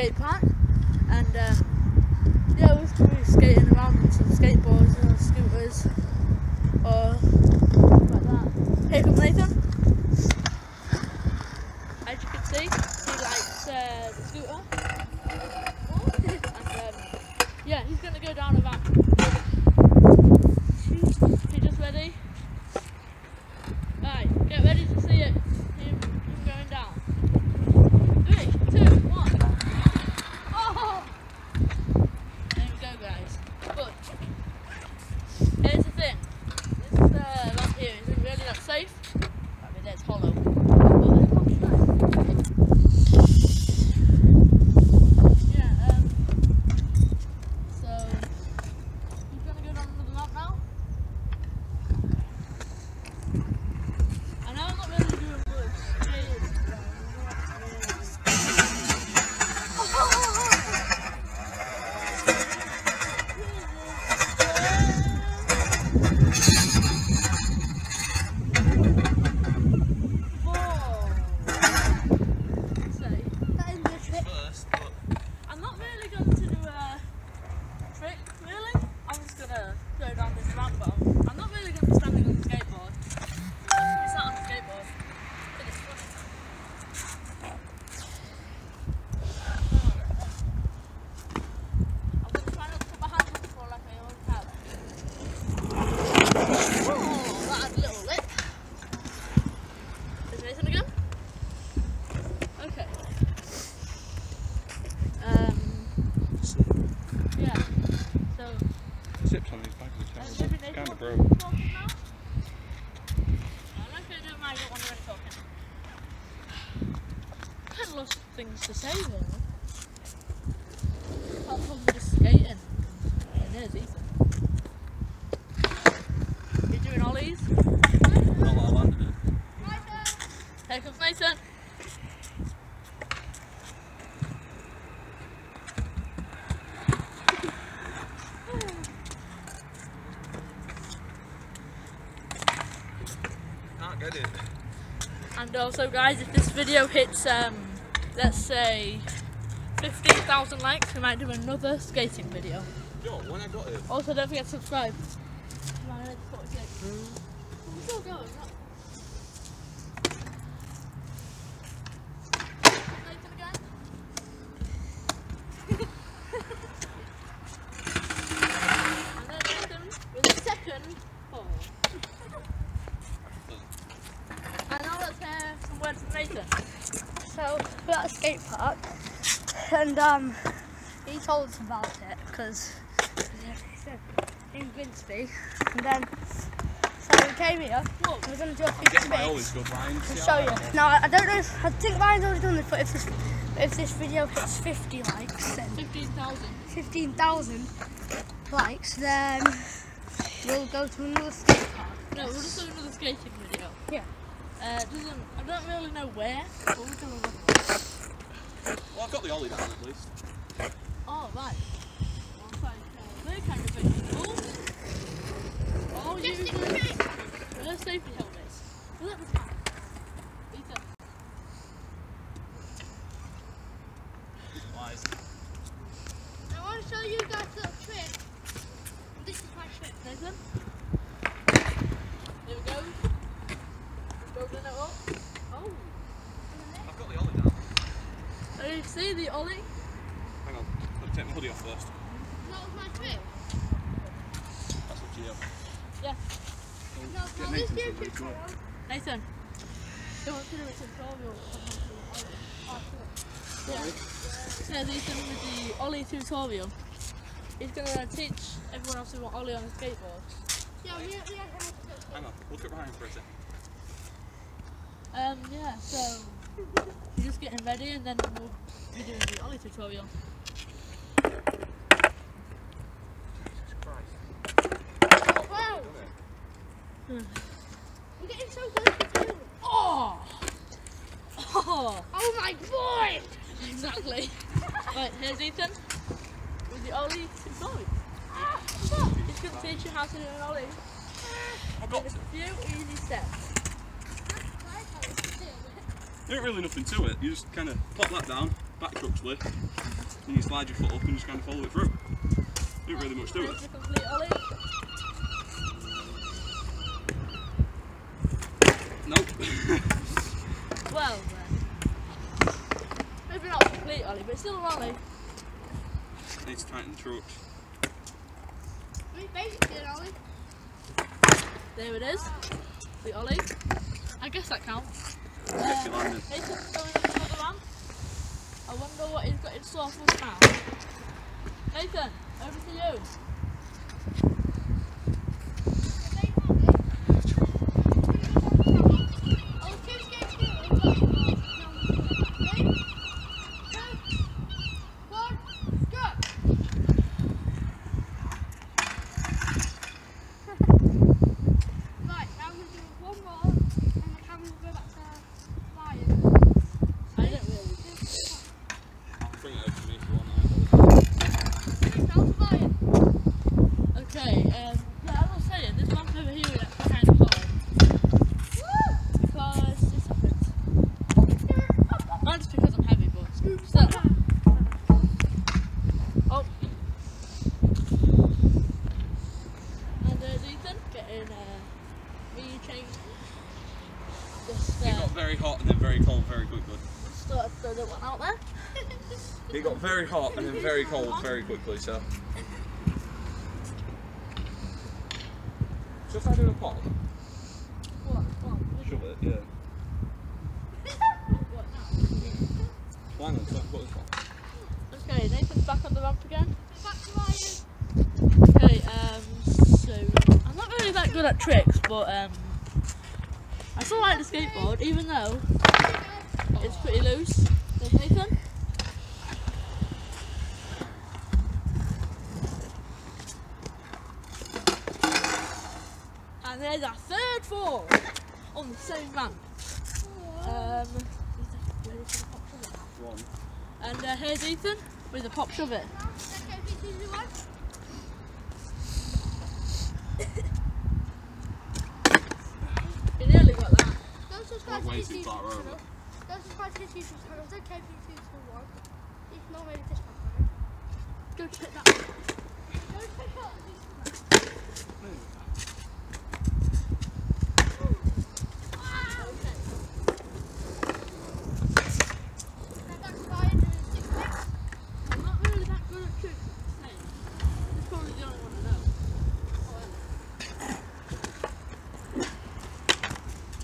skate park, and um, yeah, we're just gonna be skating around on some skateboards or scooters or like that. Here comes Nathan. As you can see, he likes uh, the scooter. and um, yeah, he's gonna go down a ramp. You just ready? Right, get ready to see it. Him, him going down. Three, two, one. Oh! There we go, guys. Good. Here's the thing. This is uh, ramp here. Is it really not safe? I mean, it's hollow. But it's not safe. Yeah, um, so he's gonna go down another ramp now. I know I'm not really doing good. First, but I'm not really going to do a trick, really. I'm just gonna go down this ramp, but I'm- I'm not really gonna be standing on the skateboard. I'm gonna be sat on the skateboard. But it's funny. I'm gonna try not to put my hands on the floor like I always have. Oh, that had a little lip. Is Nathan again? Okay. Um, yeah. So, Zips on these bags of uh, towels. maybe It's Nathan kind of wants broke. to talk now? Talking. I had lots of things to say though. Apart from skating. And there's Ethan. You doing ollies? Not like I landed it. Here comes Nathan. Can't get it. And also guys, if this video hits, um, let's say 15,000 likes, we might do another skating video. Yo, when I got it, Also, don't forget to subscribe. Come on, it's 46. I'm still going. Not... Nathan again. and then Nathan with a second fall. and now let's hear some words from Nathan. So we're at a skate park, and um, he told us about it because in Grimsby, and then so we came here. Whoa. We're gonna do a I guess 50 my bits always good line. to show you. Now I don't know. If, I think mine's already done this, but if this if this video hits 50 likes, then 15,000. 15,000 likes, then we'll go to another skate park. No, we'll just do another skating video. Yeah. Uh, doesn't I don't really know where, but we'll do another one. Well, I've got the ollie down at least. Oh right. Well, thank you. They're kind of big. Oh, you They're safety helmets. Look at the time. Ethan. Wise. I want to show you guys a little trick. This is my trick. Nathan. Here we go. Building it up. Oh. I've got the ollie down. So you see the ollie? Hang on, let me take my hoodie off first. That was my trick. That's what you have. Yeah. No, no, Nathan this to is do trick. it. Nathan. Who wants to do a tutorial? So Ethan with the Ollie tutorial. He's gonna teach everyone else who want Ollie on a skateboard. Yeah, we, we had to Hang on, look at Ryan for a second. Um, yeah, so you're just getting ready and then we'll the Ollie tutorial. Jesus Christ. Wow. I'm getting so good at it. Oh! Oh! Oh my boy! Exactly. right, here's Ethan with the Ollie tutorial. Ah. He's gonna teach you how to do an Ollie I've got a few easy steps. There really nothing to it. You just kind of pop that down, back trucks lift, and you slide your foot up and just kind of follow it through. Didn't really much to it. There's ollie. Nope. Well then. Maybe not a complete ollie, but still an ollie. Need to tighten the trucks. I mean, basically an ollie. There it is. The ollie. I guess that counts. If you landed. Nathan's going into another ramp. I for us now. Nathan, over to you. Right, now we're going to do one more, and the camera will go back to Ryan. I didn't really. Bring it over to me if you want. Tell us Ryan. Okay, um, yeah, as I was saying, this ramp over here is actually kind of hard. Because this happens. Not just because I'm heavy, but still. Oh. And there's Ethan getting uh, me change. Just It uh, got very hot and then very cold very quickly. started to throw that one out there. It got very hot and then very cold very quickly, so. Just like doing a pot. What? What? Shove it, yeah. What now? On, what is that? Okay, Nathan's back on the ramp again. Back to Ryan. Okay, um, so I'm not really that good at tricks, but um, I still like the skateboard, even though it's pretty loose. There's Nathan. And there's our third fall on the same ramp. Um, ready for the pop shove it? One. and uh, here's Ethan with a pop shove it. Okay, three, two, one. He nearly got that. Don't subscribe to his YouTube channel. Don't subscribe to his YouTube channel. It's okay for you to one. If not, maybe this one. Go check that. Don't check out this Now back to Ryan doing six tricks. I'm not really that good at tricks. Hey, He's probably the only one I know.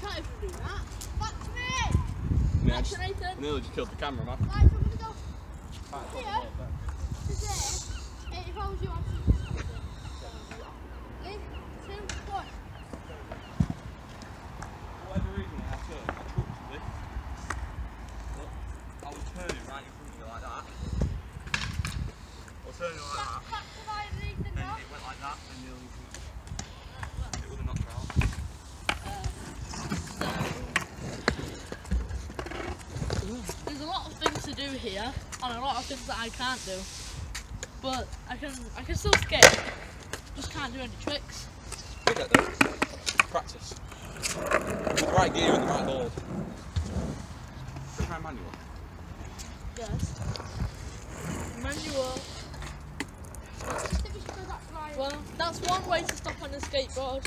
Can't even do that. Back to me. Yeah, Back just, to Nathan. nearly just killed the camera, man. Right, so I'm gonna go to there. If I was you, I'd Three, two, one. whatever reason I turned, I took to this. Look, I was turning right in front of you like that. I was turning like that, Back, back to Ryan and Ethan and now. it went like that, and nearly it would have knocked her out. There's a lot of things to do here, and a lot of things that I can't do. But I can, I can still skate. Just can't do any tricks. You'll get. Practice. With the right gear and the right board. Try manual. Yes. Manual. I think we should go back to Ryan. Well, that's one way to stop on a skateboard.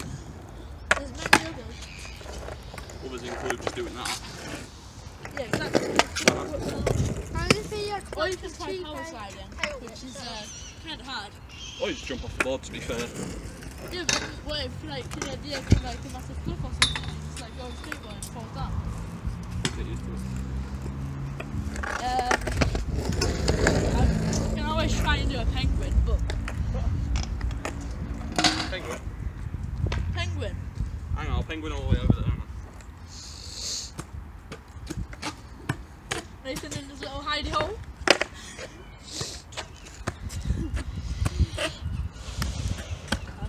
There's many others. Others include just doing that. Yeah, exactly. And this Or you can costs try 2K power sliding, which is uh, kind of hard. Or you just jump off the board to be fair. Yeah, but what if like you know, the idea of like a massive cliff or something, you just like go on skateboard and fall down. Get used to it. Um, I can always try and do a penguin, but Penguin. penguin. Hang on, I'll penguin all the way over there. hang on. Nathan in his little hidey hole.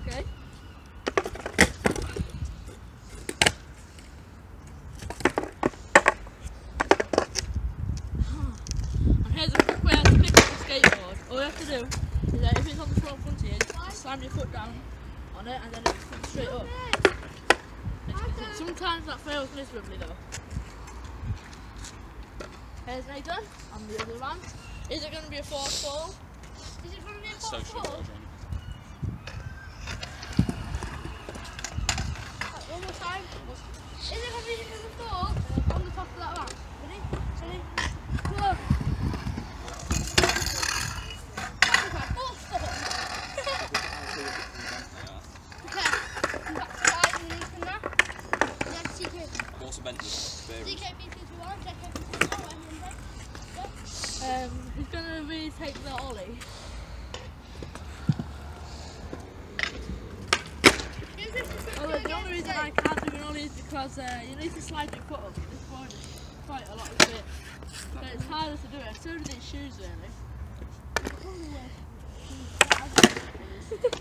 okay. And here's a quick way how to pick up a skateboard. All you have to do is that if it's on the floor in front of you, slam your foot down on it and then it comes straight up. Sometimes that fails miserably though. Here's Nathan on the other ramp. Is it going to be a fourth fall? Is it going to be a So fourth should ball? One more time. Is it going to be the ball on the top of that ramp? Ready? Ready? Go. Okay, fourth ball. Okay. Come back to five underneath from there. Yeah, CK. I've also bent the bearings. DKP221, JKP221, right hand break. Go. Um, who's going to retake the ollie? Here's this is Oh, good the only reason again I can't do an ollie is because uh, you need to slide your foot up at this point. Quite a lot of it. But it's harder to do it. So do these shoes, really.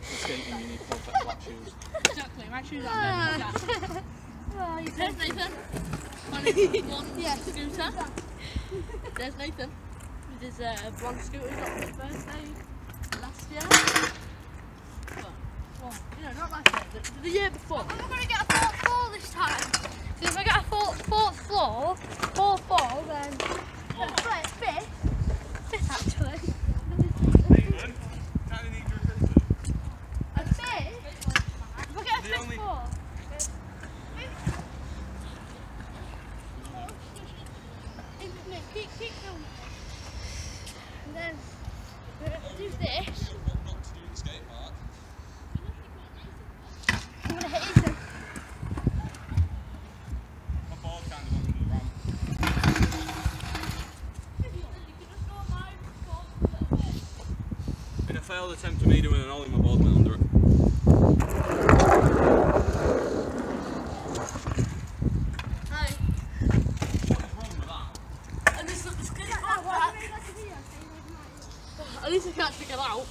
Skating, you need perfect flat shoes. Exactly, my shoes are meant for. Oh, There's Nathan on his blonde Yeah. scooter. There's Nathan with his uh, blonde scooter he got for his birthday last year. Well, well, you know, not last year, the, the year before. I'm going to get a fourth this time. So if I get a fourth, fourth floor, fourth floor, then fifth, fifth, fifth actually. A fifth? If I get a The fifth only- floor. Keep, keep, keep filming. And then we're going to do this. Not to do the skate park. I'm going to hit Ethan. My board kind of went under the ramp. In a failed attempt of me doing an ollie, my board went under it. Hi. What's wrong with that? And this looks good. Why did you make that video? So you make At least I can't figure it out.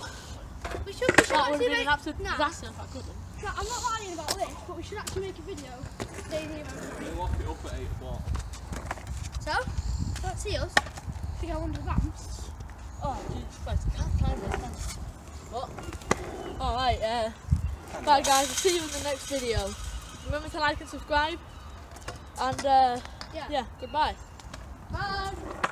We should, we should That would actually have been make... an absolute Nah, disaster if I couldn't. nah, I'm not lying about this, but we should actually make a video saying the amount. They lock it up at 8 o'clock. So, don't see us. To go under the ramps. Oh, Jesus Christ, I can't climb this. can I? What? Alright, uh, bye guys, I'll see you in the next video. Remember to like and subscribe. And, uh, Yeah. yeah, goodbye. Bye.